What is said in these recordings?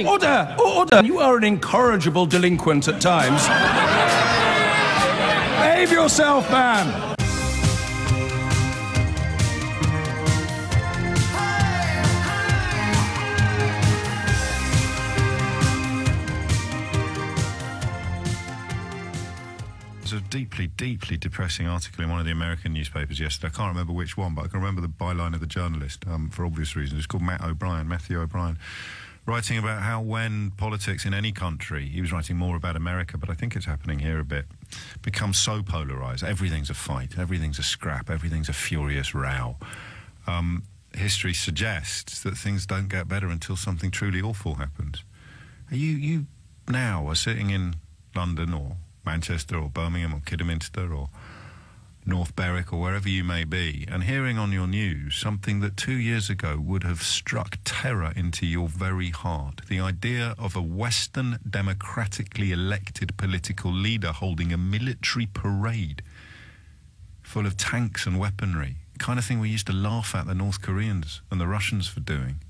Order! Order! You are an incorrigible delinquent at times. Behave yourself, man! There's a deeply, deeply depressing article in one of the American newspapers yesterday. I can't remember which one, but I can remember the byline of the journalist um, for obvious reasons. It's called Matt O'Brien, Matthew O'Brien, writing about how when politics in any country, he was writing more about America, but I think it's happening here a bit, becomes so polarised. Everything's a fight, everything's a scrap, everything's a furious row. Um, history suggests that things don't get better until something truly awful happens. You, you now are sitting in London or Manchester or Birmingham or Kidderminster or North Berwick or wherever you may be, and hearing on your news something that two years ago would have struck terror into your very heart. The idea of a Western democratically elected political leader holding a military parade full of tanks and weaponry, kind of thing we used to laugh at the North Koreans and the Russians for doing,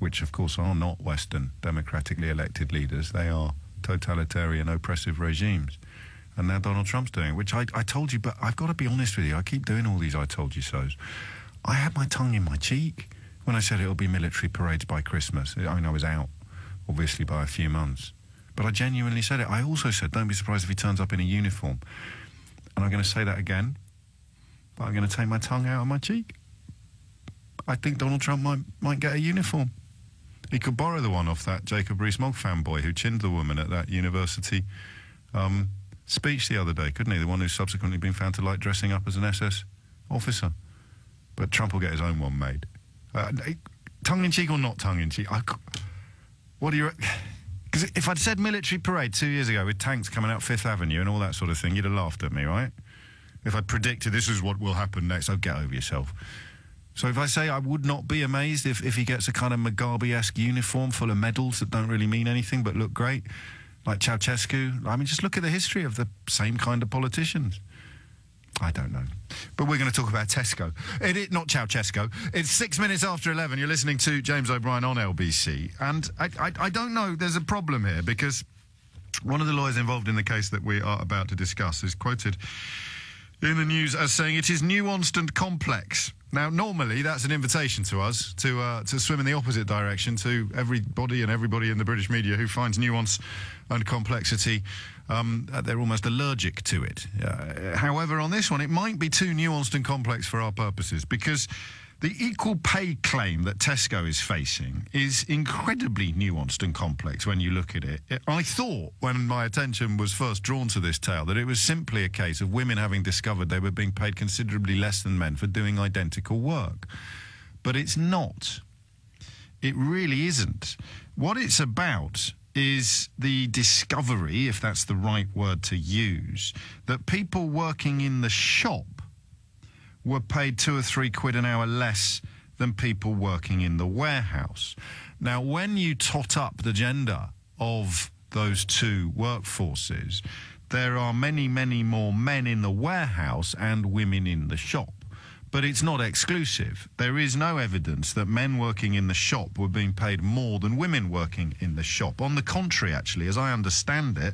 which of course are not Western democratically elected leaders, they are totalitarian, oppressive regimes. And now Donald Trump's doing it, which I, I told you, but I've got to be honest with you. I keep doing all these I told you so's. I had my tongue in my cheek when I said it'll be military parades by Christmas. I mean, I was out, obviously, by a few months. But I genuinely said it. I also said, don't be surprised if he turns up in a uniform. And I'm going to say that again, but I'm going to take my tongue out of my cheek. I think Donald Trump might, might get a uniform. He could borrow the one off that Jacob Rees-Mogg fanboy who chinned the woman at that university um, speech the other day, couldn't he? The one who's subsequently been found to like dressing up as an SS officer. But Trump will get his own one made. Uh, tongue-in-cheek or not tongue-in-cheek? what do you... Because if I'd said military parade two years ago with tanks coming out Fifth Avenue and all that sort of thing, you'd have laughed at me, right? If I'd predicted this is what will happen next, I'd get over yourself. So if I say I would not be amazed if, if he gets a kind of Mugabe-esque uniform full of medals that don't really mean anything but look great, like Ceausescu. I mean, just look at the history of the same kind of politicians. I don't know. But we're going to talk about Tesco. It, it, not Ceausescu. It's six minutes after 11. You're listening to James O'Brien on LBC. And I, I, I don't know, there's a problem here because one of the lawyers involved in the case that we are about to discuss is quoted in the news as saying it is nuanced and complex. Now, normally that's an invitation to us to uh, to swim in the opposite direction to everybody and everybody in the British media who finds nuance and complexity. Um, they're almost allergic to it. Uh, however, on this one, it might be too nuanced and complex for our purposes because the equal pay claim that Tesco is facing is incredibly nuanced and complex when you look at it. I thought, when my attention was first drawn to this tale, that it was simply a case of women having discovered they were being paid considerably less than men for doing identical work. But it's not. It really isn't. What it's about is the discovery, if that's the right word to use, that people working in the shop were paid two or three quid an hour less than people working in the warehouse. Now, when you tot up the gender of those two workforces, there are many, many more men in the warehouse and women in the shop. But it's not exclusive. There is no evidence that men working in the shop were being paid more than women working in the shop. On the contrary, actually, as I understand it,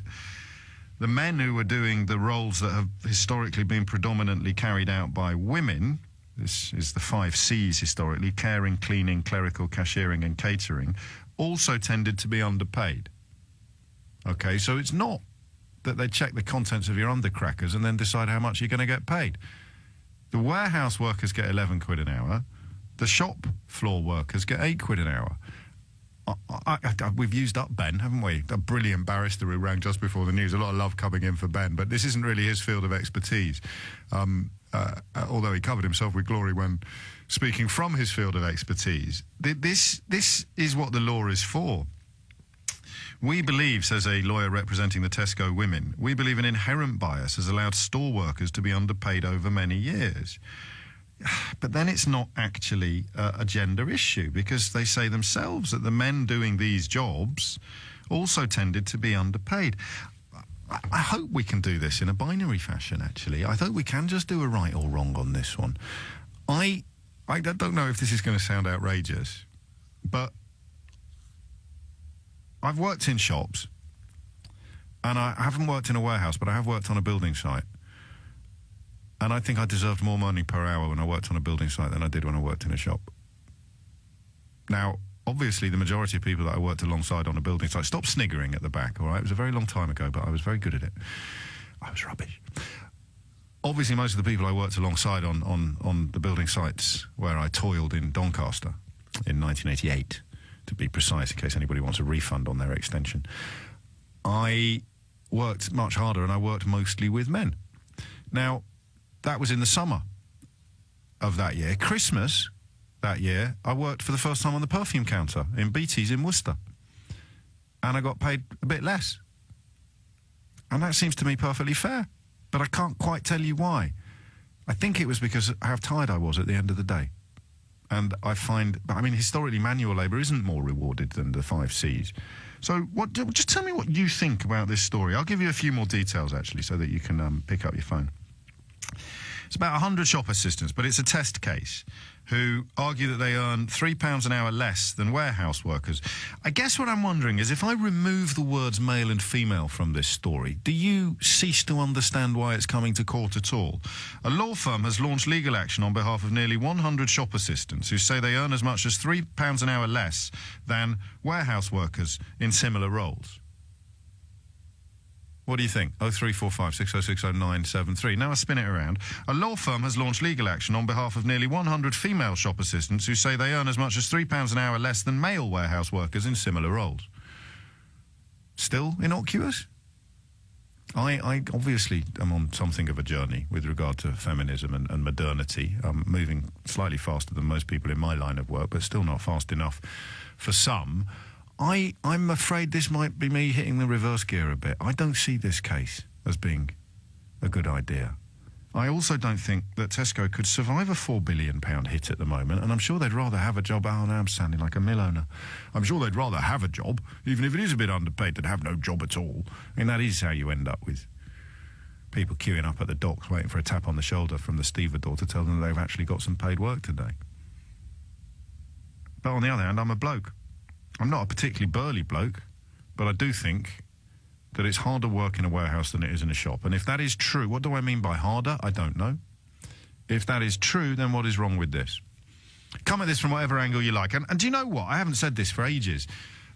the men who were doing the roles that have historically been predominantly carried out by women, this is the five C's historically caring, cleaning, clerical, cashiering, and catering, also tended to be underpaid. Okay, so it's not that they check the contents of your undercrackers and then decide how much you're going to get paid. The warehouse workers get 11 quid an hour, the shop floor workers get 8 quid an hour. I, I, we've used up Ben, haven't we? A brilliant barrister who rang just before the news. A lot of love coming in for Ben, but this isn't really his field of expertise. Um, uh, uh although he covered himself with glory when speaking from his field of expertise. This, this is what the law is for. We believe, says a lawyer representing the Tesco women, we believe an inherent bias has allowed store workers to be underpaid over many years. But then it's not actually a, gender issue because they say themselves that the men doing these jobs also tended to be underpaid. I hope we can do this in a binary fashion, actually. I hope we can just do a right or wrong on this one. I, I don't know if this is going to sound outrageous, but I've worked in shops, and I haven't worked in a warehouse, but I have worked on a building site. And I think I deserved more money per hour when I worked on a building site than I did when I worked in a shop. Now, obviously, the majority of people that I worked alongside on a building site, stop sniggering at the back, all right? It was a very long time ago, but I was very good at it. I was rubbish. Obviously, most of the people I worked alongside on, on, on the building sites where I toiled in Doncaster in 1988, to be precise, in case anybody wants a refund on their extension, I worked much harder and I worked mostly with men. Now, that was in the summer of that year. Christmas that year, I worked for the first time on the perfume counter in Beatty's in Worcester. And I got paid a bit less. And that seems to me perfectly fair. But I can't quite tell you why. I think it was because how tired I was at the end of the day. And I find, I mean, historically, manual labour isn't more rewarded than the five C's. So, what? Just tell me what you think about this story. I'll give you a few more details actually, so that you can um, pick up your phone. It's about 100 shop assistants, but it's a test case who argue that they earn £3 an hour less than warehouse workers. I guess what I'm wondering is if I remove the words male and female from this story, do you cease to understand why it's coming to court at all? A law firm has launched legal action on behalf of nearly 100 shop assistants who say they earn as much as £3 an hour less than warehouse workers in similar roles. What do you think? 0345 6060973. Now I spin it around. A law firm has launched legal action on behalf of nearly 100 female shop assistants who say they earn as much as £3 an hour less than male warehouse workers in similar roles. Still innocuous? I, I obviously am on something of a journey with regard to feminism and, and modernity. I'm moving slightly faster than most people in my line of work, but still not fast enough for some. I, I'm afraid this might be me hitting the reverse gear a bit. I don't see this case as being a good idea. I also don't think that Tesco could survive a £4 billion hit at the moment, and I'm sure they'd rather have a job. Oh, now I'm sounding like a mill owner. I'm sure they'd rather have a job, even if it is a bit underpaid, than have no job at all. I mean, that is how you end up with people queuing up at the docks waiting for a tap on the shoulder from the stevedore to tell them they've actually got some paid work today. But on the other hand, I'm a bloke. I'm not a particularly burly bloke, but I do think that it's harder work in a warehouse than it is in a shop. And if that is true, what do I mean by harder? I don't know. If that is true, then what is wrong with this? Come at this from whatever angle you like. And, and do you know what? I haven't said this for ages.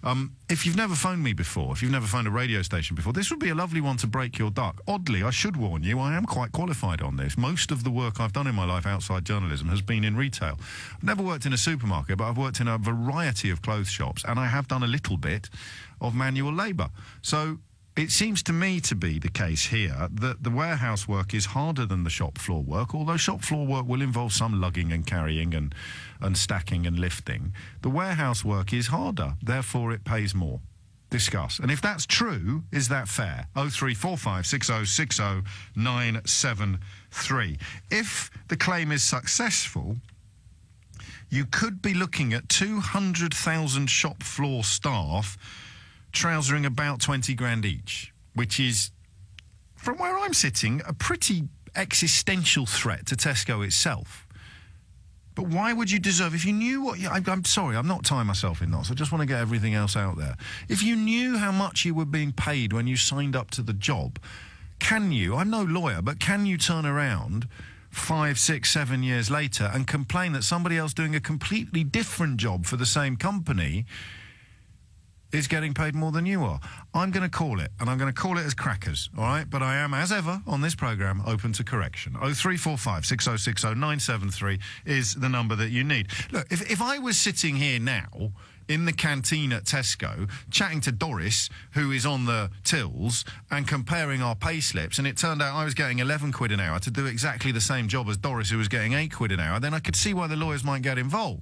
Um, if you've never phoned me before, if you've never phoned a radio station before, this would be a lovely one to break your duck. Oddly, I should warn you, I am quite qualified on this. Most of the work I've done in my life outside journalism has been in retail. I've never worked in a supermarket, but I've worked in a variety of clothes shops, and I have done a little bit of manual labour. So it seems to me to be the case here that the warehouse work is harder than the shop floor work, although shop floor work will involve some lugging and carrying and, and stacking and lifting. The warehouse work is harder, therefore it pays more. Discuss. And if that's true, is that fair? 0345 973. If the claim is successful, you could be looking at 200,000 shop floor staff trousering about 20 grand each, which is, from where I'm sitting, a pretty existential threat to Tesco itself. But why would you deserve, if you knew what you, I, I'm sorry, I'm not tying myself in knots, I just want to get everything else out there. If you knew how much you were being paid when you signed up to the job, can you, I'm no lawyer, but can you turn around five, six, seven years later and complain that somebody else doing a completely different job for the same company is getting paid more than you are. I'm going to call it, and I'm going to call it as crackers, all right? But I am, as ever, on this programme, open to correction. 0345 6060 973 is the number that you need. Look, if, if I was sitting here now in the canteen at Tesco, chatting to Doris, who is on the tills, and comparing our pay slips, and it turned out I was getting 11 quid an hour to do exactly the same job as Doris, who was getting 8 quid an hour, then I could see why the lawyers might get involved.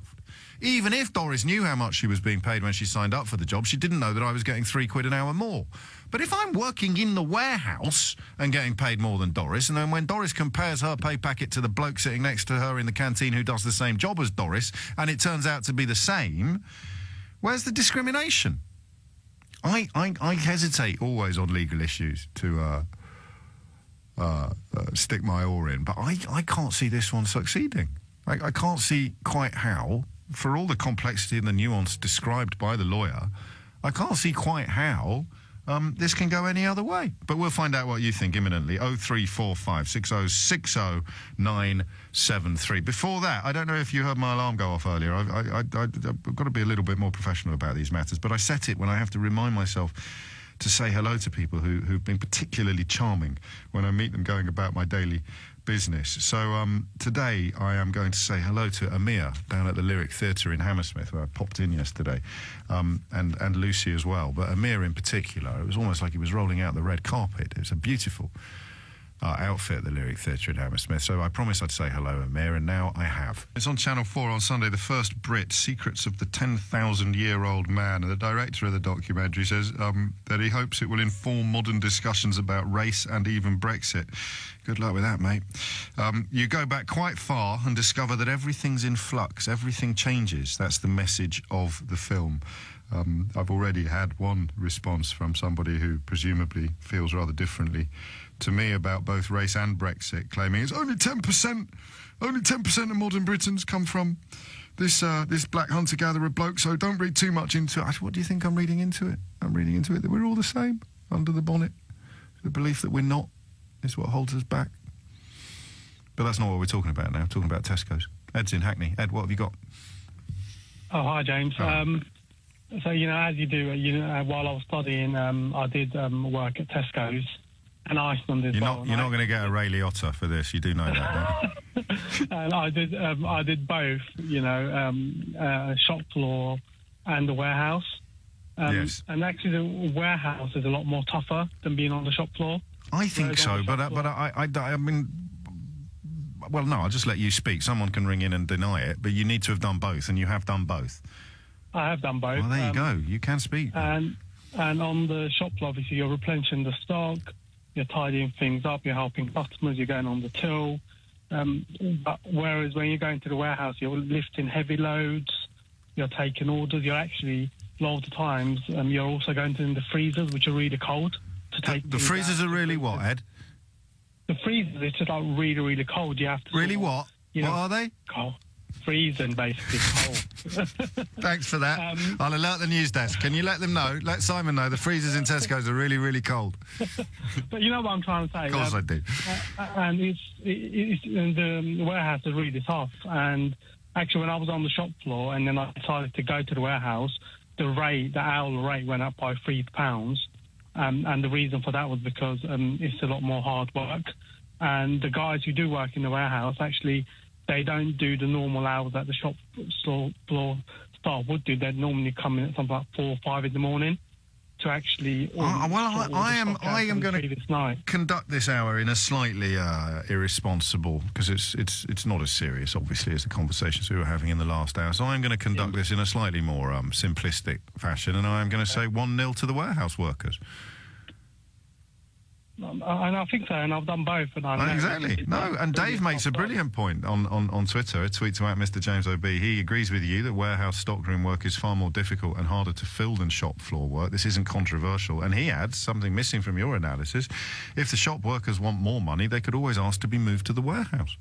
Even if Doris knew how much she was being paid when she signed up for the job, she didn't know that I was getting three quid an hour more. But if I'm working in the warehouse and getting paid more than Doris, and then when Doris compares her pay packet to the bloke sitting next to her in the canteen who does the same job as Doris, and it turns out to be the same, where's the discrimination? I, I, I hesitate always on legal issues to uh, uh, uh, stick my oar in, but I, I can't see this one succeeding. I, I can't see quite how for all the complexity and the nuance described by the lawyer, I can't see quite how um, this can go any other way. But we'll find out what you think imminently. 0345 6060973. Before that, I don't know if you heard my alarm go off earlier. I, I, I, I've got to be a little bit more professional about these matters, but I set it when I have to remind myself to say hello to people who, who've been particularly charming when I meet them going about my daily business. So um, today I am going to say hello to Amir down at the Lyric Theatre in Hammersmith, where I popped in yesterday, um, and and Lucy as well. But Amir in particular, it was almost like he was rolling out the red carpet. It was a beautiful uh, outfit the Lyric Theatre in Hammersmith. So I promised I'd say hello, Amir, and now I have. It's on Channel 4 on Sunday, the first Brit, Secrets of the 10,000 Year Old Man. And the director of the documentary says um, that he hopes it will inform modern discussions about race and even Brexit. Good luck with that, mate. Um, you go back quite far and discover that everything's in flux, everything changes. That's the message of the film. Um, I've already had one response from somebody who presumably feels rather differently to me about both race and Brexit, claiming it's only 10%, only 10% of modern Britons come from this uh, this black hunter gatherer bloke, so don't read too much into it. What do you think I'm reading into it? I'm reading into it that we're all the same under the bonnet. The belief that we're not is what holds us back. But that's not what we're talking about now. We're talking about Tesco's. Ed's in Hackney. Ed, what have you got? Oh, hi, James. Um, so, you know, as you do, you know, while I was studying, um, I did um, work at Tesco's and Iceland as you're well. Not, you're not going to get a Ray Liotta for this. You do know that, and I did, um, I did both, you know, um, uh, shop floor and the warehouse. Um, yes. And actually, the warehouse is a lot more tougher than being on the shop floor. I think so, but uh, but I, I, I mean, well, no, I'll just let you speak. Someone can ring in and deny it, but you need to have done both, and you have done both. I have done both. Well, there you um, go. You can speak. And and on the shop floor, obviously, you're replenishing the stock, you're tidying things up, you're helping customers, you're going on the till. Um, but whereas when you're going to the warehouse, you're lifting heavy loads, you're taking orders, you're actually a lot of the times um, you're also going to the freezers, which are really cold to take. The, the freezers are really what, Ed? The freezers, it's just like really, really cold. You have to. Really what? You know, what are they? Cold. Freezing, basically cold. Thanks for that. Um, I'll alert the news desk. Can you let them know? Let Simon know the freezers in Tesco's are really, really cold. but you know what I'm trying to say. Of course um, I do. Uh, and it's, it's and the warehouse is really tough. And actually, when I was on the shop floor and then I decided to go to the warehouse, the rate, the hourly rate went up by three pounds. Um, and the reason for that was because um, it's a lot more hard work. And the guys who do work in the warehouse actually, they don't do the normal hours that the shop floor staff would do. They'd normally come in at something like four or five in the morning to actually. Uh, well, I, I am. I am going to conduct this hour in a slightly uh, irresponsible because it's it's it's not as serious, obviously, as the conversations we were having in the last hour. So I'm going to conduct yeah. this in a slightly more um, simplistic fashion, and I am going to say one 0 to the warehouse workers. Um, and I think so, and I've done both. And I exactly. No, and Dave makes a brilliant point on, on, on Twitter. A tweet about Mr. James OB. He agrees with you that warehouse stockroom work is far more difficult and harder to fill than shop floor work. This isn't controversial. And he adds something missing from your analysis. If the shop workers want more money, they could always ask to be moved to the warehouse.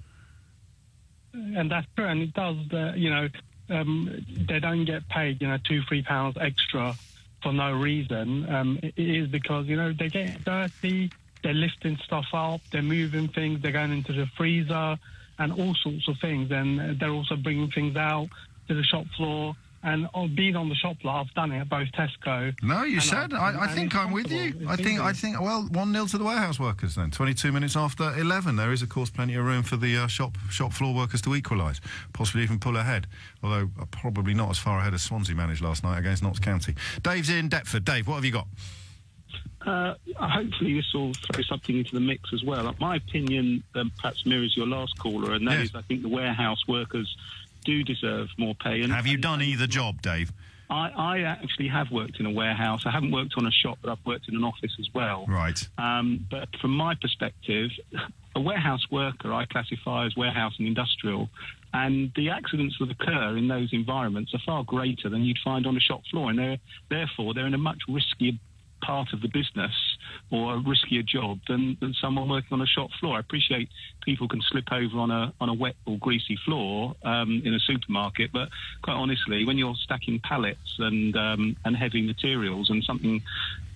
And that's true, and it does. Uh, you know, um, they don't get paid. You know, two, three pounds extra for no reason. Um, it is because you know they get dirty they're lifting stuff up, they're moving things, they're going into the freezer and all sorts of things. And they're also bringing things out to the shop floor. And being on the shop floor, I've done it at both Tesco. No, you said. I, I think I'm with you. I think. I think. Well, one 0 to the warehouse workers. Then, 22 minutes after 11, there is of course plenty of room for the uh, shop shop floor workers to equalise, possibly even pull ahead. Although uh, probably not as far ahead as Swansea managed last night against Notts County. Dave's in Deptford. Dave, what have you got? Uh, hopefully, this will throw something into the mix as well. My opinion um, perhaps mirrors your last caller, and that yes. is, I think the warehouse workers do deserve more pay. And, have you done either job, Dave? I, I, actually have worked in a warehouse. I haven't worked on a shop, but I've worked in an office as well. Right. Um, but from my perspective, a warehouse worker I classify as warehouse and industrial, and the accidents that occur in those environments are far greater than you'd find on a shop floor, and they're, therefore they're in a much riskier part of the business or a riskier job than, than someone working on a shop floor. I appreciate people can slip over on a on a wet or greasy floor um, in a supermarket, but quite honestly, when you're stacking pallets and um, and heavy materials and something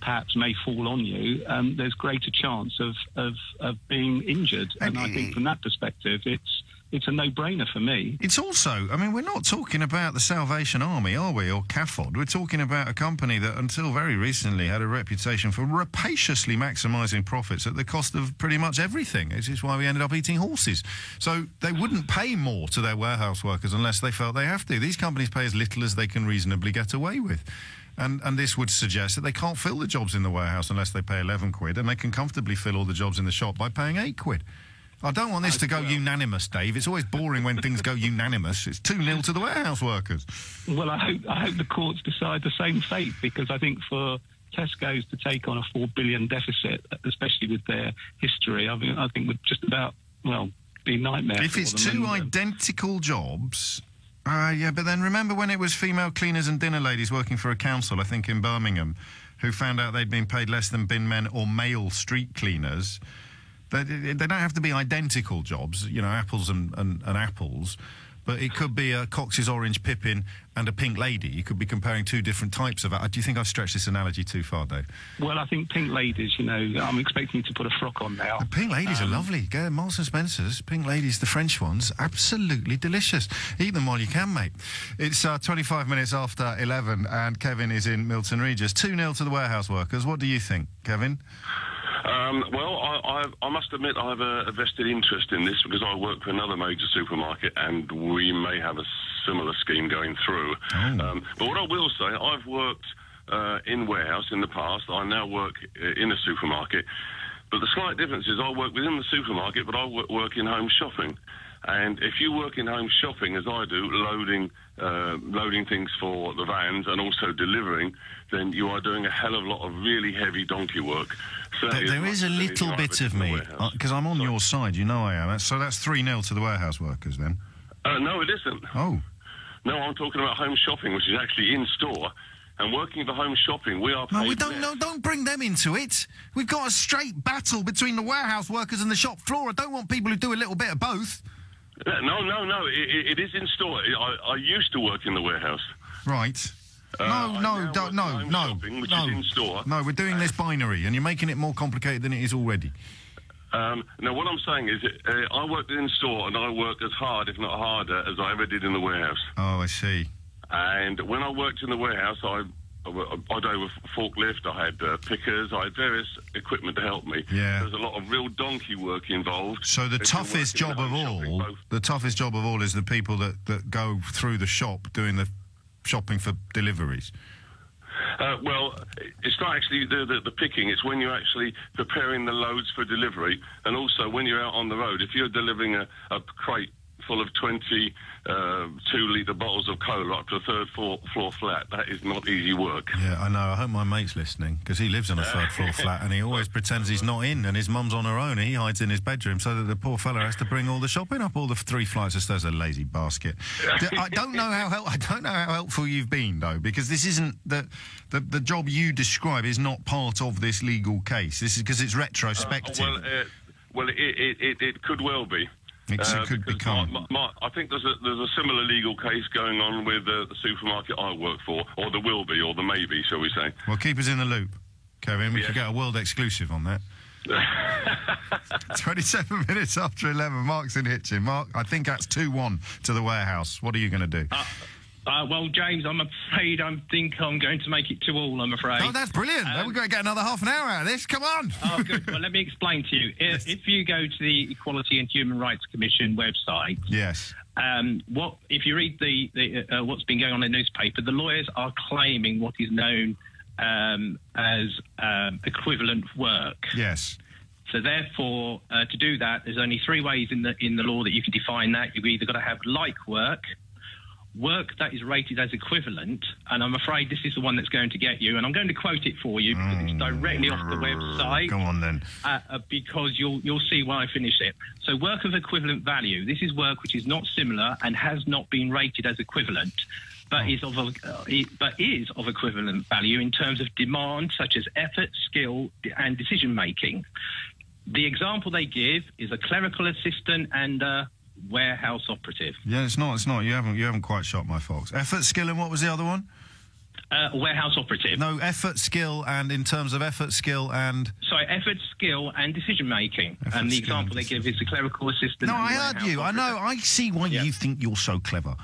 perhaps may fall on you, um, there's greater chance of, of, of being injured. And I think from that perspective, it's it's a no-brainer for me. It's also, I mean, we're not talking about the Salvation Army, are we, or CAFOD? We're talking about a company that, until very recently, had a reputation for rapaciously maximising profits at the cost of pretty much everything. This is why we ended up eating horses. So they wouldn't pay more to their warehouse workers unless they felt they have to. These companies pay as little as they can reasonably get away with. And, and this would suggest that they can't fill the jobs in the warehouse unless they pay 11 quid, and they can comfortably fill all the jobs in the shop by paying 8 quid. I don't want this to go unanimous, Dave. It's always boring when things go unanimous. It's 2 0 to the warehouse workers. Well, I hope, I hope the courts decide the same fate because I think for Tesco's to take on a 4 billion deficit, especially with their history, I, mean, I think would just about, well, be a nightmare. If it's two identical jobs. Uh, yeah, but then remember when it was female cleaners and dinner ladies working for a council, I think in Birmingham, who found out they'd been paid less than bin men or male street cleaners. They, they don't have to be identical jobs, you know, apples and, and, and apples but it could be a Cox's Orange Pippin and a Pink Lady. You could be comparing two different types of. Do you think I've stretched this analogy too far, Dave? Well, I think Pink Ladies, you know, I'm expecting to put a frock on now. The Pink Ladies um, are lovely. Go Marks and Spencer's, Pink Ladies, the French ones, absolutely delicious. Eat them while you can, mate. It's uh, 25 minutes after 11 and Kevin is in Milton Regis. 2-0 to the warehouse workers. What do you think, Kevin? Um, well, I, I, I, must admit I have a, vested interest in this because I work for another major supermarket and we may have a similar scheme going through. Oh. Um, but what I will say, I've worked uh, in warehouse in the past. I now work uh, in a supermarket. But the slight difference is I work within the supermarket, but I work in home shopping. And if you work in home shopping, as I do, loading uh, loading things for the vans and also delivering, then you are doing a hell of a lot of really heavy donkey work. there is a little bit of me, because uh, I'm on Sorry. your side, you know I am. So that's 3 0 to the warehouse workers then? Uh, no, it isn't. Oh. No, I'm talking about home shopping, which is actually in store. And working for home shopping, we are. No, we don't. No, don't bring them into it. We've got a straight battle between the warehouse workers and the shop floor. I don't want people who do a little bit of both. No, no, no. it, it is in store. I, I, used to work in the warehouse. Right. Uh, no, no, don't, no, no, shopping, no. No, we're doing this binary, and you're making it more complicated than it is already. Um, now, what I'm saying is, uh, I worked in store, and I worked as hard, if not harder, as I ever did in the warehouse. Oh, I see. And when I worked in the warehouse, I I drove a forklift, I had uh, pickers, I had various equipment to help me. Yeah. There's a lot of real donkey work involved. So the toughest job of all, the toughest job of all is the people that, that go through the shop doing the shopping for deliveries. Uh, well, it's not actually the, the, the, picking, it's when you're actually preparing the loads for delivery. And also when you're out on the road, if you're delivering a, a crate full of 20 uh, two litre bottles of cola up to a third floor, floor, flat. That is not easy work. Yeah, I know. I hope my mate's listening because he lives on a third floor flat and he always pretends he's not in and his mum's on her own and he hides in his bedroom so that the poor fella has to bring all the shopping up all the three flights of stairs. A lazy basket. I don't know how help, I don't know how helpful you've been though because this isn't the the, the job you describe is not part of this legal case. This is because it's retrospective. Uh, well, uh, well, it, it, it, it could well be. It uh, could become. My, my, I think there's a there's a similar legal case going on with uh, the supermarket I work for, or there will be, or there may be, shall we say? Well, keep us in the loop, Kevin. We yes. could get a world exclusive on that. 27 minutes after 11, Mark's in Hitchin. Mark, I think that's 2 1 to the warehouse. What are you going to do? Uh, uh, well, James, I'm afraid I think I'm going to make it to all, I'm afraid. Oh, that's brilliant. Um, We're going to get another half an hour out of this. Come on. oh, good. Well, let me explain to you. If, if you go to the Equality and Human Rights Commission website, yes. Um, what if you read the, the uh, what's been going on in the newspaper? The lawyers are claiming what is known um, as um, equivalent work. Yes. So therefore, uh, to do that, there's only three ways in the in the law that you can define that. You've either got to have like work, work that is rated as equivalent, and I'm afraid this is the one that's going to get you. And I'm going to quote it for you because it's mm. directly off the website. Go on then. Uh, uh, because you'll you'll see when I finish it. So, work of equivalent value. This is work which is not similar and has not been rated as equivalent. but is of a, uh, but is of equivalent value in terms of demand, such as effort, skill, and decision making. The example they give is a clerical assistant and a warehouse operative. Yeah, it's not. It's not. You haven't. You haven't quite shot my fox. Effort, skill, and what was the other one? Uh, warehouse operative. No, effort, skill, and in terms of effort, skill, and Sorry, effort, skill, and decision making. Effort, And the example they give is the clerical assistant. no, I heard you. I know. I see why Yeah. you think you're so clever.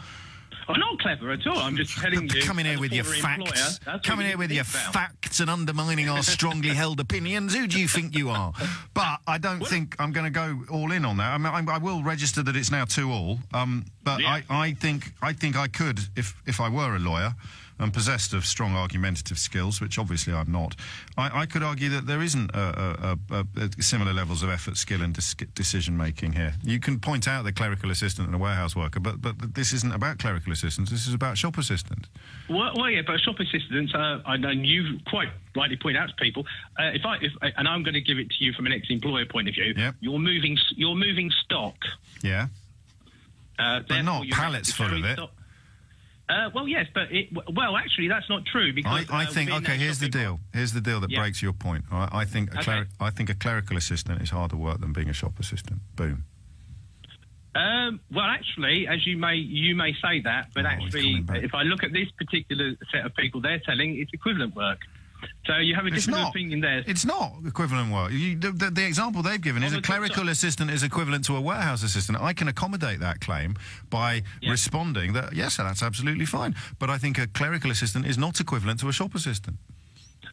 I'm not clever at all. I'm just telling you. Coming here with your facts, employer, that's what coming here with your about. facts and undermining our strongly held opinions. Who do you think you are? But I don't think I'm going to go all in on that. I, mean, I'm- I will register that it's now two all. Um, but Yeah. I, I think I think I could if if I were a lawyer. And possessed of strong argumentative skills, which obviously I'm not, I, I could argue that there isn't a, a, a, similar levels of effort, skill, and dis- decision making here. You can point out the clerical assistant and a warehouse worker, but but this isn't about clerical assistants. This is about shop assistants. Well, well, yeah, but shop assistants, uh, I know you quite rightly point out to people. Uh, if I, if, and I'm going to give it to you from an ex-employer point of view. Yep. You're moving, you're moving stock. Yeah. Uh, But not pallets full of it. stock. Uh, well, yes, but it, well, actually, that's not true I, because I uh, think okay. Here's the deal. Here's the deal that Yeah. breaks your point. right? I think a Okay. I think a clerical assistant is harder work than being a shop assistant. Boom. Um, well, actually, as you may you may say that, but Oh, actually, if I look at this particular set of people, they're telling it's equivalent work. So you have a It's different not. opinion there. It's not equivalent work. You, the, the, the example they've given is Well, a so- clerical assistant is equivalent to a warehouse assistant. I can accommodate that claim by Yeah. responding that yes, that's absolutely fine. But I think a clerical assistant is not equivalent to a shop assistant.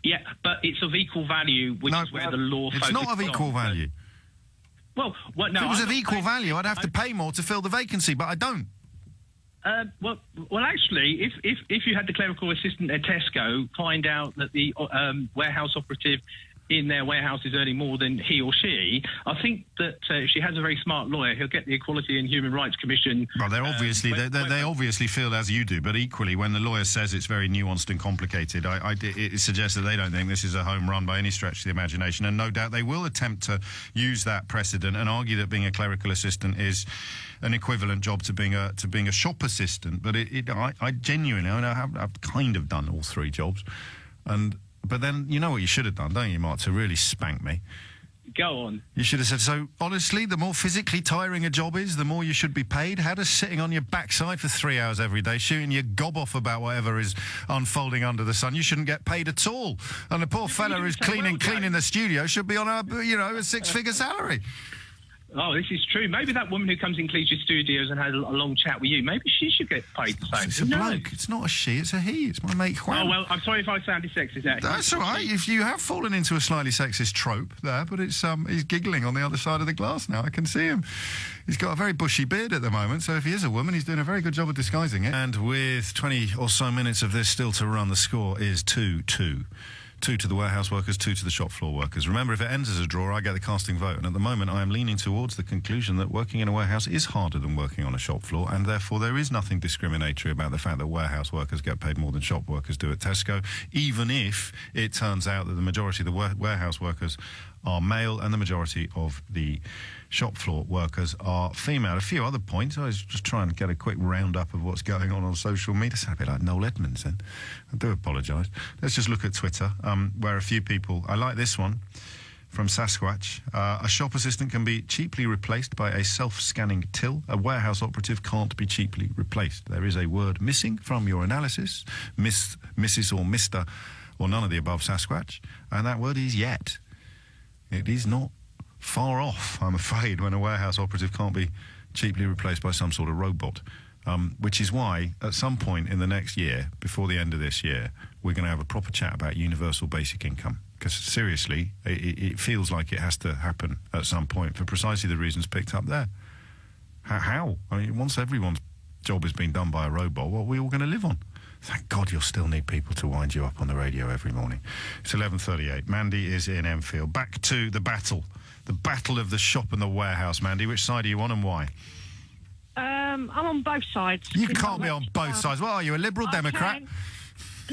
Yeah, but it's of equal value, which no, is where uh, the law. it's not of equal on. value. Well, well, no. if it was I'm of equal saying- value, I'd have to pay more to fill the vacancy, but I don't. Uh, well, well, actually, if, if if you had the clerical assistant at Tesco find out that the um, warehouse operative in their warehouse is earning more than he or she, I think that uh, if she has a very smart lawyer, he'll get the Equality and Human Rights Commission. Well, they're um, obviously web- they, they, they obviously feel as you do, but equally, when the lawyer says it's very nuanced and complicated, I, I, it suggests that they don't think this is a home run by any stretch of the imagination, and no doubt they will attempt to use that precedent and argue that being a clerical assistant is an equivalent job to being a to being a shop assistant. But it, it I, I genuinely, I, mean, I have, I've kind of done all three jobs, and but then you know what you should have done, don't you, Mark, to really spank me. Go on. You should have said, so honestly, the more physically tiring a job is, the more you should be paid. How does sitting on your backside for three hours every day, shooting your gob off about whatever is unfolding under the sun, you shouldn't get paid at all. And the poor fella who's cleaning, well, cleaning the studio should be on a, you know, a six-figure salary. Oh, this is true. Maybe that woman who comes in cleans your studios and has a a long chat with you, maybe she should get paid the same. It's a Who knows? bloke. It's not a she, it's a he. It's my mate Juan. Oh well, I'm sorry if I sounded sexist. There. That's all right. If you have fallen into a slightly sexist trope there, but it's um, he's giggling on the other side of the glass now. I can see him. He's got a very bushy beard at the moment, so if he is a woman, he's doing a very good job of disguising it. And with 20 or so minutes of this still to run, the score is 2 2. Two to the warehouse workers, two to the shop floor workers. Remember, if it ends as a draw, I get the casting vote. And at the moment, I am leaning towards the conclusion that working in a warehouse is harder than working on a shop floor, and therefore there is nothing discriminatory about the fact that warehouse workers get paid more than shop workers do at Tesco, even if it turns out that the majority of the wa- warehouse workers are male and the majority of the shop floor workers are female. A few other points. I was just trying to get a quick roundup of what's going on on social media. Sound a bit like Noel Edmonds then. I do apologise. Let's just look at Twitter, um, where a few people. I like this one from Sasquatch. Uh, a shop assistant can be cheaply replaced by a self-scanning till. A warehouse operative can't be cheaply replaced. There is a word missing from your analysis, Miss, Mrs. or Mister, or none of the above Sasquatch, and that word is yet. It is not far off, I'm afraid, when a warehouse operative can't be cheaply replaced by some sort of robot. Um, which is why, at some point in the next year, before the end of this year, we're going to have a proper chat about universal basic income. Because seriously, it, it- feels like it has to happen at some point for precisely the reasons picked up there. How? I mean, once everyone's job has been done by a robot, what are we all going to live on? Thank God you'll still need people to wind you up on the radio every morning. It's 11.38. Mandy is in Enfield. Back to the battle. The battle of the shop and the warehouse, Mandy. Which side are you on and why? Um, I'm on both sides. You can't be on both Uh, sides. What are you, a Liberal I Democrat? can.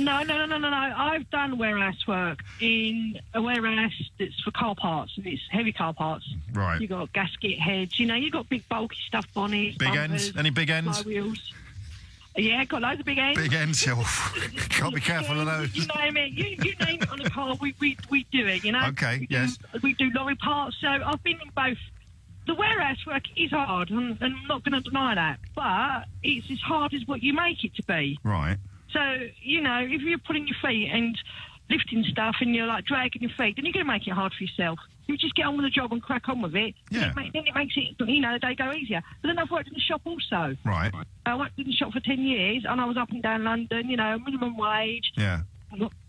No, no, no, no, no, no. I've done warehouse work in a warehouse that's for car parts, and it's heavy car parts. Right. You've got gasket heads. You know, you've got big bulky stuff, bonnets, Big bumpers, ends? Any big ends? flywheels. Yeah, got loads of big ends. Big ends, yeah. Can't be careful of those. You name it. You, you name it on the car, we, we, we do it, you know? Okay, we do, yes. We do lorry parts, so I've been in both. The warehouse work is hard, and, and I'm not going to deny that, but it's as hard as what you make it to be. Right. So, you know, if you're putting your feet and lifting stuff and you're like dragging your feet, then you're going to make it hard for yourself. You just get on with the job and crack on with it. Yeah. It then it makes it, you know, the day go easier. But then I've worked in the shop also. Right. I worked in the shop for 10 years and I was up and down London, you know, minimum wage. Yeah.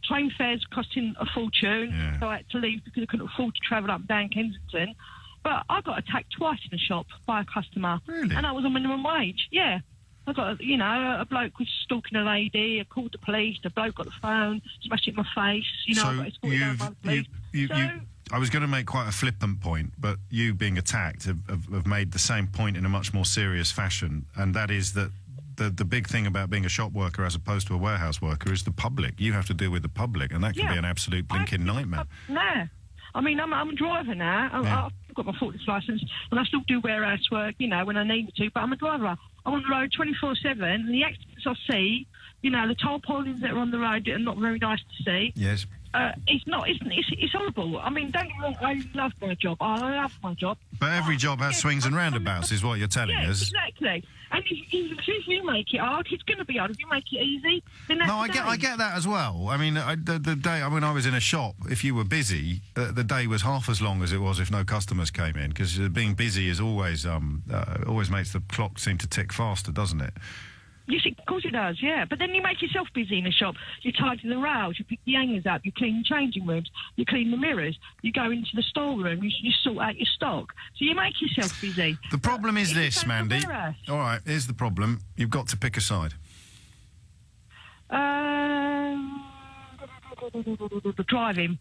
Train fares costing a fortune. Yeah. So I had to leave because I couldn't afford to travel up and down Kensington. But I got attacked twice in the shop by a customer. Really? And I was on minimum wage. Yeah. I got, you know, a bloke was stalking a lady. I called the police. The bloke got the phone, smashed it in my face. You know, I so got escorted by the you, police. you, so, you, I was going to make quite a flippant point, but you being attacked have, have, have made the same point in a much more serious fashion, and that is that the the big thing about being a shop worker as opposed to a warehouse worker is the public. You have to deal with the public, and that can Yeah. be an absolute blinking nightmare. Nah. I mean, I'm, I'm a driver now. I, Yeah. I've got my forklift license, and I still do warehouse work, you know, when I need to. But I'm a driver. I'm on the road 24/7. And the accidents I see, you know, the tarpaulins that are on the road are not very nice to see. Yes. Uh, it's not. It's, it's, it's horrible. I mean, don't wrong. I love my job. I love my job. But every job has swings and roundabouts, is what you're telling Yeah, us. exactly. And if, if, you make it hard, it's going to be hard. If you make it easy, then that's No, I get. I get that as well. I mean, I, the, the day when I was in a shop, if you were busy, uh, the day was half as long as it was if no customers came in. Because uh, being busy is always um, uh, always makes the clock seem to tick faster, doesn't it? Yes, of course it does, yeah. But then you make yourself busy in the shop. You tidy the rails, you pick the hangers up, you clean the changing rooms, you clean the mirrors, you go into the storeroom, you, you sort out your stock. So you make yourself busy. The problem is this, Mandy. All right, here's the problem. You've got to pick a side. Um, driving.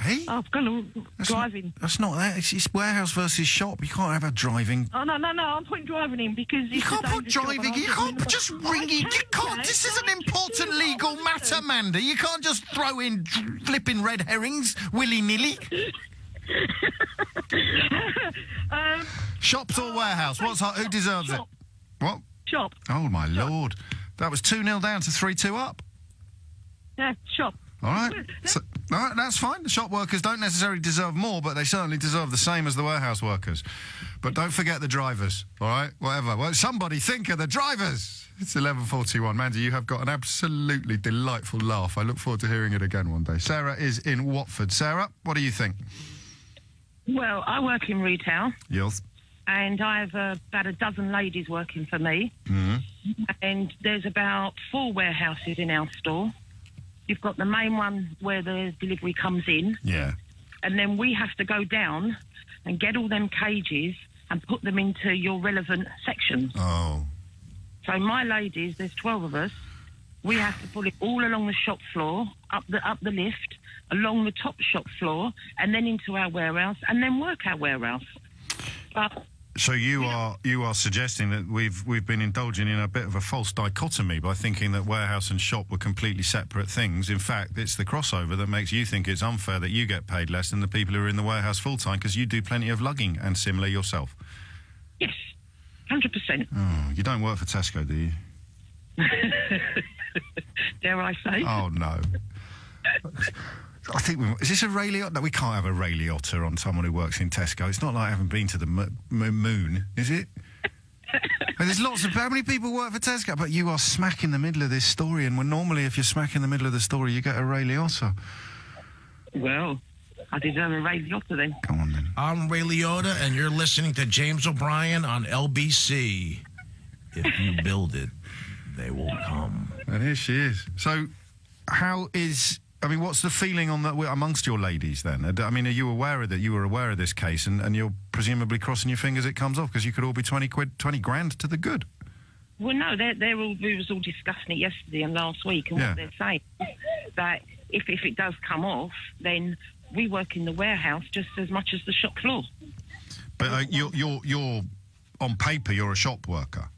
Hey, I've gone That's driving. that's not that. It's, it's warehouse versus shop. You can't have a driving. Oh no, no, no! I'm putting driving in because You can't put dangerous job and driving. You can't doing just ring I it. You can, can't. This is an important legal matter, can. Mandy. You can't just throw in flipping red herrings willy nilly. Um, Shops or warehouse? What's hot? Who deserves it? What? shop. Oh my lord! That was two 0 down to three two up. Yeah, shop. All right. So, all right, that's fine. The shop workers don't necessarily deserve more, but they certainly deserve the same as the warehouse workers. But don't forget the drivers. All right, whatever. Well, somebody think of the drivers. It's eleven forty-one. Mandy, you have got an absolutely delightful laugh. I look forward to hearing it again one day. Sarah is in Watford. Sarah, what do you think? Well, I work in retail Yes. and I have uh, about a dozen ladies working for me. Hmm. And there's about four warehouses in our store. You've got the main one where the delivery comes in, Yeah. and then we have to go down and get all them cages and put them into your relevant sections. Oh. So my ladies, there's 12 of us. We have to pull it all along the shop floor, up the up the lift, along the top shop floor, and then into our warehouse, and then work our warehouse. But So you are you are suggesting that we've we've been indulging in a bit of a false dichotomy by thinking that warehouse and shop were completely separate things. In fact, it's the crossover that makes you think it's unfair that you get paid less than the people who are in the warehouse full time because you do plenty of lugging and similar yourself. yes, hundred percent. Oh, you don't work for Tesco, do you? Dare I say? Oh no. I think we, is this a Ray Liotta? No, we can't have a Ray Liotta on someone who works in Tesco. It's not like having been to the m- m- moon, is it? And there's lots of how many people work for Tesco, but you are smack in the middle of this story. And when normally, if you're smack in the middle of the story, you get a Ray Liotta. Well, I deserve a raise Yotta then. Come on then. I'm Ray Liotta, and you're listening to James O'Brien on LBC. If you build it, they will come. And here she is. So, how is? I mean, what's the feeling on that amongst your ladies then? I mean, are you aware of that? You were aware of this case, and, and you're presumably crossing your fingers it comes off because you could all be twenty quid, twenty grand to the good. Well, no, they're, they're all, we was all discussing it yesterday and last week, and Yeah. what they're saying that if, if it does come off, then we work in the warehouse just as much as the shop floor. But uh, you're you're you're on paper you're a shop worker.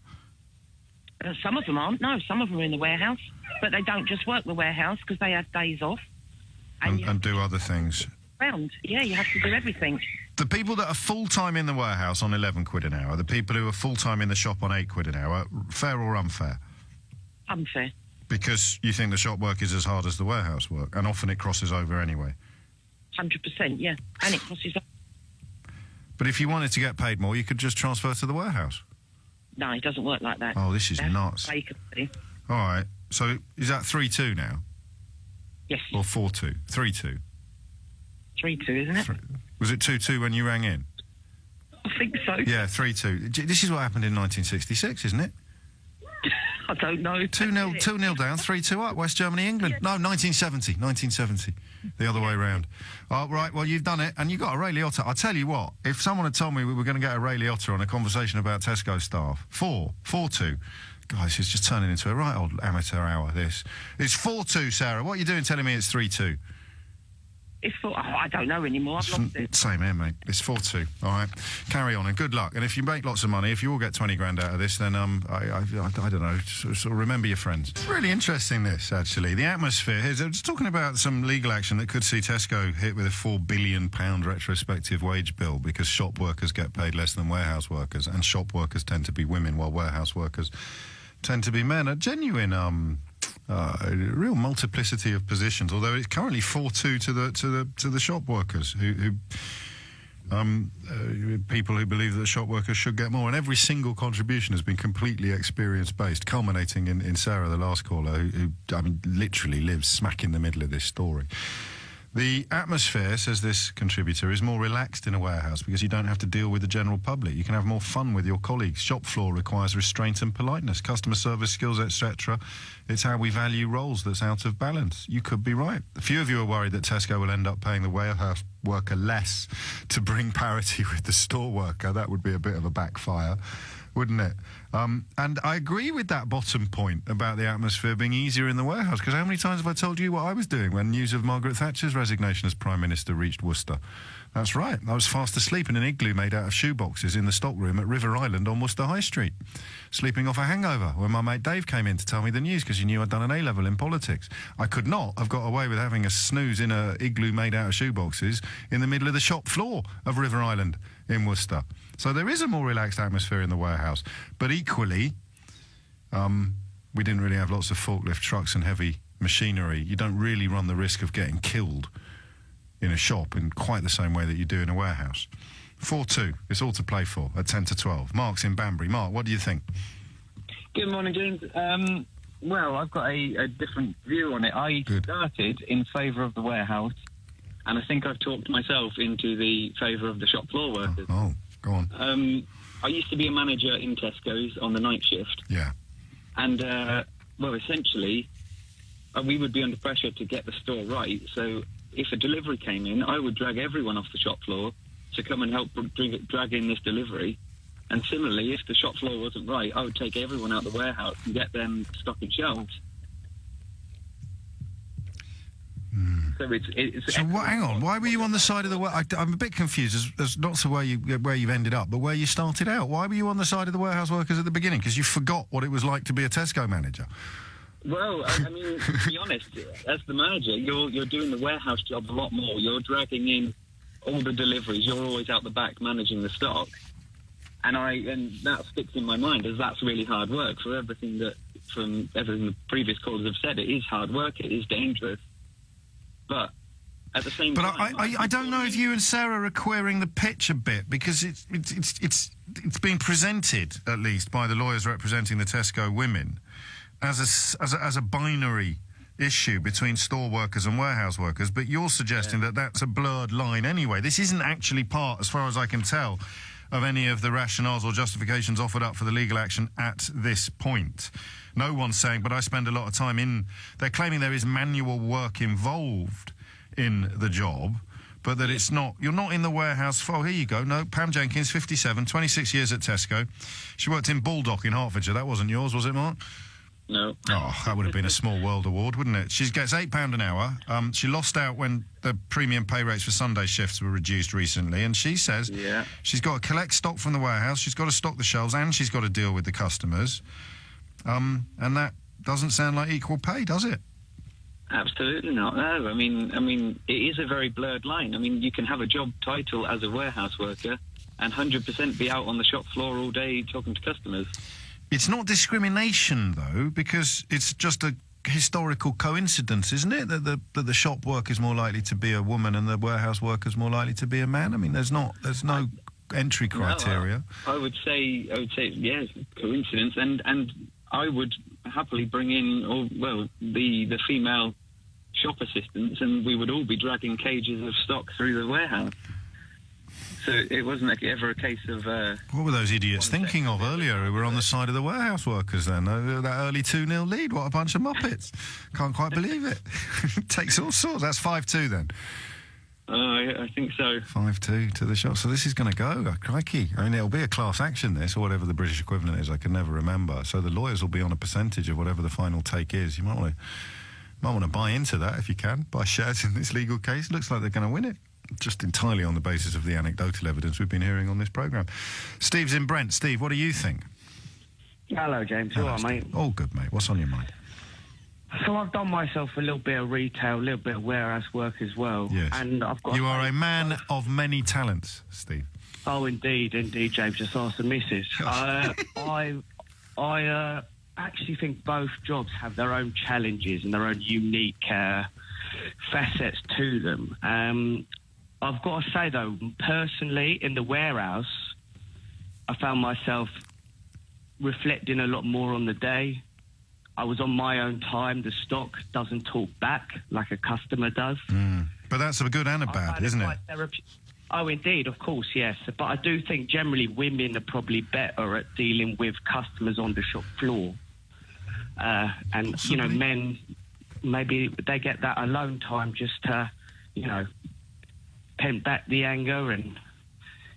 Uh, some of them aren't. No, some of them are in the warehouse, but they don't just work the warehouse because they have days off. And, you and do other things. round. Yeah, you have to do everything. The people that are full time in the warehouse on eleven quid an hour, the people who are full time in the shop on eight quid an hour, fair or unfair? Unfair. Because you think the shop work is as hard as the warehouse work, and often it crosses over anyway. Hundred percent, yeah. And it crosses. But if you wanted to get paid more, you could just transfer to the warehouse. No, it doesn't work like that. Oh, this is nuts. All right. So is that 3 2 now? Yes. Or 4 2? 3 2. 3 2, isn't it? Was it 2 2 when you rang in? I think so. Yeah, 3 2. This is what happened in 1966, isn't it? I don't know. 2 0 two nil down, 3 2 up, West Germany, England. No, 1970. 1970. The other way around. Oh, right, well, you've done it, and you got a Ray Liotta. I tell you what, if someone had told me we were going to get a Ray Liotta on a conversation about Tesco staff, 4 4 2. God, this is just turning into a right old amateur hour. This it's four two, Sarah. What are you doing telling me it's three two? It's four. Oh, I don't know anymore. I've lost it. Same here, mate. It's four two. All right, carry on and good luck. And if you make lots of money, if you all get twenty grand out of this, then um, I, I, I, I don't know. Sort of remember your friends. It's really interesting. This actually, the atmosphere here. Just talking about some legal action that could see Tesco hit with a four billion pound retrospective wage bill because shop workers get paid less than warehouse workers, and shop workers tend to be women, while warehouse workers tend to be men. A genuine um, uh, real multiplicity of positions. Although it's currently four two to the to the to the shop workers who. who um, uh, people who believe that shop workers should get more, and every single contribution has been completely experience based, culminating in, in Sarah, the last caller, who, who I mean, literally lives smack in the middle of this story. The atmosphere, says this contributor, is more relaxed in a warehouse because you don't have to deal with the general public. You can have more fun with your colleagues. Shop floor requires restraint and politeness, customer service skills, etc. It's how we value roles that's out of balance. You could be right. A few of you are worried that Tesco will end up paying the warehouse worker less to bring parity with the store worker. That would be a bit of a backfire, wouldn't it? Um, and I agree with that bottom point about the atmosphere being easier in the warehouse. Because how many times have I told you what I was doing when news of Margaret Thatcher's resignation as Prime Minister reached Worcester? That's right. I was fast asleep in an igloo made out of shoeboxes in the stockroom at River Island on Worcester High Street, sleeping off a hangover when my mate Dave came in to tell me the news because he knew I'd done an A level in politics. I could not have got away with having a snooze in a igloo made out of shoeboxes in the middle of the shop floor of River Island in Worcester. So there is a more relaxed atmosphere in the warehouse, but equally, um, we didn't really have lots of forklift trucks and heavy machinery. You don't really run the risk of getting killed in a shop in quite the same way that you do in a warehouse. 4 2. It's all to play for at 10 to 12. Mark's in Banbury. Mark, what do you think? Good morning, James. Um, well, I've got a, a different view on it. I started in favour of the warehouse, and I think I've talked myself into the favour of the shop floor workers. Oh, go on. Um, I used to be a manager in Tesco's on the night shift. Yeah. And, uh, well, essentially, uh, we would be under pressure to get the store right. So if a delivery came in, I would drag everyone off the shop floor to come and help drag, drag in this delivery. And similarly, if the shop floor wasn't right, I would take everyone out the warehouse and get them stocking shelves. So it's, it's So hang on, why were you on the side of the? wa- I, I'm a bit confused as, as not to where you where you've ended up, but where you started out. Why were you on the side of the warehouse workers at the beginning? Because you forgot what it was like to be a Tesco manager. Well, I, I mean, to be honest, as the manager, you're you're doing the warehouse job a lot more. You're dragging in all the deliveries. You're always out the back managing the stock, and I and that sticks in my mind as that's really hard work. For everything that from everything the previous callers have said, it is hard work. It is dangerous, but at the same But time, I, I, I don't know if you and Sarah are queering the pitch a bit because it's it's it's it's, it's been presented at least by the lawyers representing the Tesco women as a as a, as a binary issue between store workers and warehouse workers. But you're suggesting that that's a blurred line anyway. This isn't actually part, as far as I can tell, of any of the rationales or justifications offered up for the legal action at this point. No one's saying, but I spend a lot of time in. They're claiming there is manual work involved in the job, but that it's not. You're not in the warehouse. For, here you go. No, Pam Jenkins, 57, 26 years at Tesco. She worked in Baldock in Hertfordshire. That wasn't yours, was it, Mark? No. Oh, that would have been a small world award, wouldn't it? She gets eight pound an hour. Um, she lost out when the premium pay rates for Sunday shifts were reduced recently, and she says Yeah. she's got to collect stock from the warehouse, she's got to stock the shelves, and she's got to deal with the customers. Um, and that doesn't sound like equal pay, does it? Absolutely not. No, I mean, I mean, it is a very blurred line. I mean, you can have a job title as a warehouse worker and 100% be out on the shop floor all day talking to customers. It's not discrimination though, because it's just a historical coincidence, isn't it? That the that the shop worker is more likely to be a woman and the warehouse worker is more likely to be a man. I mean, there's not there's no entry No, I- criteria. I would say, I would say, yeah, coincidence, and and I would happily bring in, or well, the the female shop assistants, and we would all be dragging cages of stock through the warehouse. So it wasn't like ever a case of. Uh, What were those idiots thinking of earlier who were on the side of the warehouse workers then? That early 2 0 lead. What a bunch of muppets. Can't quite believe it. Takes all sorts. That's 5 2 then. uh, I, I think so. 5 2 to the shop. So this is going to go. Oh, crikey. I mean, it'll be a class action, this, or whatever the British equivalent is. I can never remember. So the lawyers will be on a percentage of whatever the final take is. You might want to. Might want to buy into that if you can. Buy shares in this legal case. Looks like they're going to win it. Just entirely on the basis of the anecdotal evidence we've been hearing on this programme. Steve's in Brent. Steve, what do you think? Hello, James. All right, mate? All good, mate. What's on your mind? So I've done myself a little bit of retail, a little bit of warehouse work as well. Yes. And I've got. You are a man of many talents, Steve. Oh, indeed, indeed, James. Just ask the missus. uh, I, I uh, actually think both jobs have their own challenges and their own unique uh, facets to them. Um, I've got to say though, personally, in the warehouse, I found myself reflecting a lot more on the day. I was on my own time. The stock doesn't talk back like a customer does. Mm. But that's a good and a bad, isn't it? Oh, indeed, of course, yes. But I do think generally women are probably better at dealing with customers on the shop floor. Uh, and, you know, men, maybe they get that alone time just to, you know, pent back the anger and,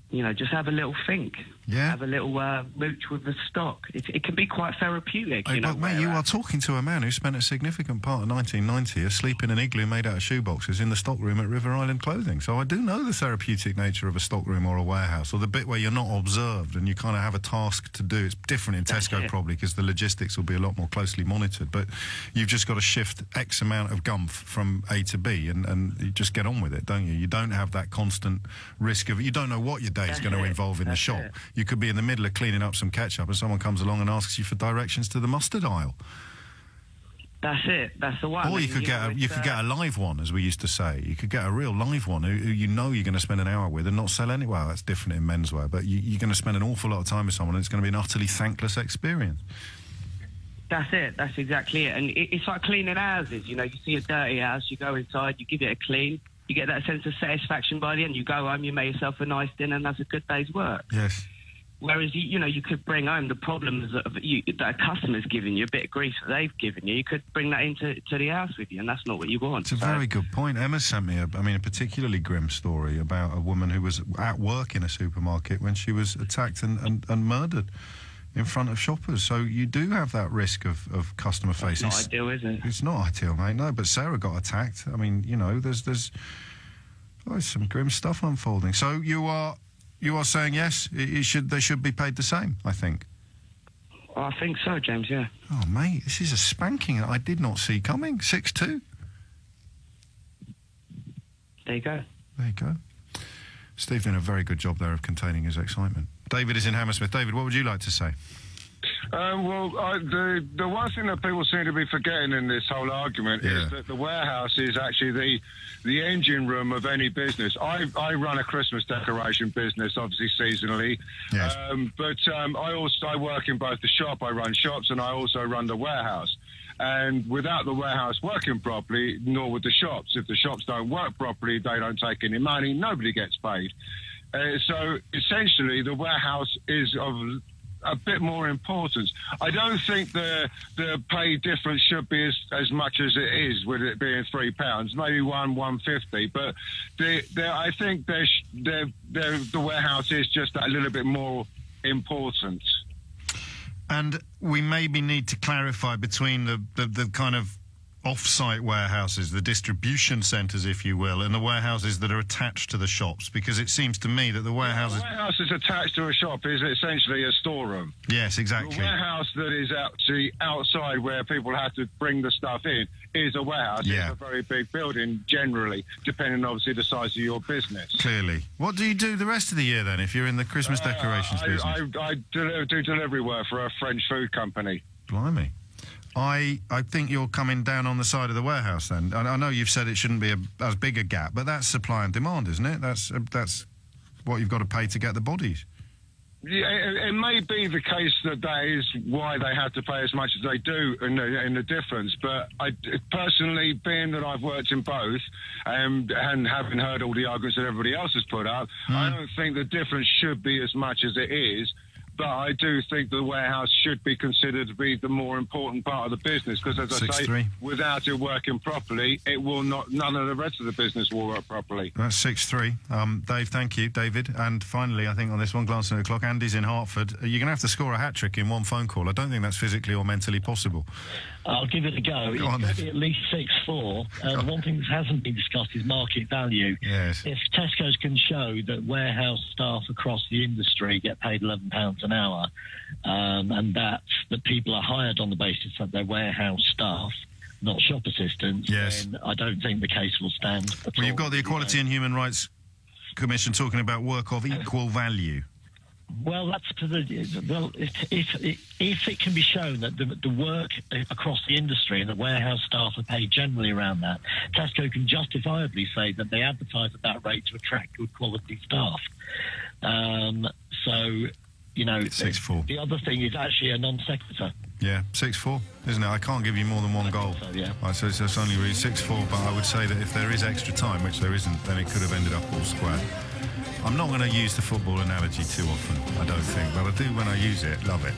you know, just have a little think. Yeah. Have a little uh, mooch with the stock. It, it can be quite therapeutic, Hey, you know. but mate, you uh, are talking to a man who spent a significant part of 1990 asleep in an igloo made out of shoeboxes in the stockroom at River Island Clothing. So I do know the therapeutic nature of a stockroom or a warehouse, or the bit where you're not observed and you kind of have a task to do. It's different in Tesco probably because the logistics will be a lot more closely monitored. But you've just got to shift X amount of gumph from A to B, and, and you just get on with it, don't you? You don't have that constant risk of you don't know what your day is going to involve in the shop. it. You could be in the middle of cleaning up some ketchup, and someone comes along and asks you for directions to the mustard aisle. That's it. That's the one. Or you could get know, a, you it's, could uh, get a live one, as we used to say. You could get a real live one who, who you know you're going to spend an hour with and not sell any. Well, that's different in menswear, but you, you're going to spend an awful lot of time with someone, and it's going to be an utterly thankless experience. That's it. That's exactly it. And it, it's like cleaning houses. You know, you see a dirty house, you go inside, you give it a clean, you get that sense of satisfaction by the end. You go home, you make yourself a nice dinner, and that's a good day's work. Yes. Whereas you, you know, you could bring home the problems of you, that a customer's given you, a bit of grief that they've given you. You could bring that into to the house with you, and that's not what you want. It's a So- very good point. Emma sent me, a, I mean, a particularly grim story about a woman who was at work in a supermarket when she was attacked and, and, and murdered in front of shoppers. So you do have that risk of, of customer It's facing. not ideal, is it? It's not ideal, mate. No, but Sarah got attacked. I mean, you know, there's there's, oh, there's some grim stuff unfolding. So you are you are saying yes, it, should they should be paid the same. I think. I think so, James. Yeah. Oh, mate, this is a spanking that I did not see coming. Six two. There you go. There you go. Steve doing a very good job there of containing his excitement. David is in Hammersmith. David, what would you like to say? Um, well, I, the the one thing that people seem to be forgetting in this whole argument Yeah. is that the warehouse is actually the the engine room of any business. I I run a Christmas decoration business, obviously seasonally, Yes. um, but um, I also I work in both the shop. I run shops and I also run the warehouse. And without the warehouse working properly, nor would the shops. If the shops don't work properly, they don't take any money. Nobody gets paid. Uh, so essentially, the warehouse is of a bit more importance. I don't think the the pay difference should be as, as much as it is, with it being three pounds, maybe one one fifty. But the, the, I think there sh- the, the the warehouse is just a little bit more important. And we maybe need to clarify between the, the, the kind of off-site warehouses, the distribution centres, if you will, and the warehouses that are attached to the shops? Because it seems to me that the warehouses. A warehouse is attached to a shop is essentially a storeroom. Yes, exactly. The warehouse that is actually outside where people have to bring the stuff in is a warehouse. Yeah. It's a very big building generally, depending obviously the size of your business. Clearly. What do you do the rest of the year then, if you're in the Christmas decorations Uh, I, business? I, I do, do delivery work for a French food company. Blimey. I, I think you're coming down on the side of the warehouse then. I, I know you've said it shouldn't be a, as big a gap, but that's supply and demand, isn't it? That's uh, that's what you've got to pay to get the bodies. Yeah, it, it may be the case that that is why they have to pay as much as they do in the, in the difference. But I personally, being that I've worked in both um, and having heard all the arguments that everybody else has put up, I don't think the difference should be as much as it is. But I do think the warehouse should be considered to be the more important part of the business because, as I Six say, three. without it working properly, it will not. None of the rest of the business will work properly. That's 6 3. Um, Dave, thank you, David. And finally, I think on this one, glancing at the clock, Andy's in Hertford. You're going to have to score a hat trick in one phone call. I don't think that's physically or mentally possible. I'll give it a go. It's on be at least six four. Uh, one thing that hasn't been discussed is market value. Yes. If Tesco's can show that warehouse staff across the industry get paid eleven pounds an hour, um, and that that people are hired on the basis that they're warehouse staff, not shop assistants, Yes. then I don't think the case will stand. Well, you've got the Equality and Human Rights Commission talking about work of equal value. Well, that's to the well. If if, if it can be shown that the, the work across the industry and the warehouse staff are paid generally around that, Tesco can justifiably say that they advertise at that rate to attract good quality staff. Um, so, you know, Six four. the other thing is actually a non sequitur. Yeah, 6 4, isn't it? I can't give you more than one goal. So, yeah. Right, so it's, it's only really 6 4, but I would say that if there is extra time, which there isn't, then it could have ended up all square. I'm not going to use the football analogy too often, I don't think, but I do when I use it, love it.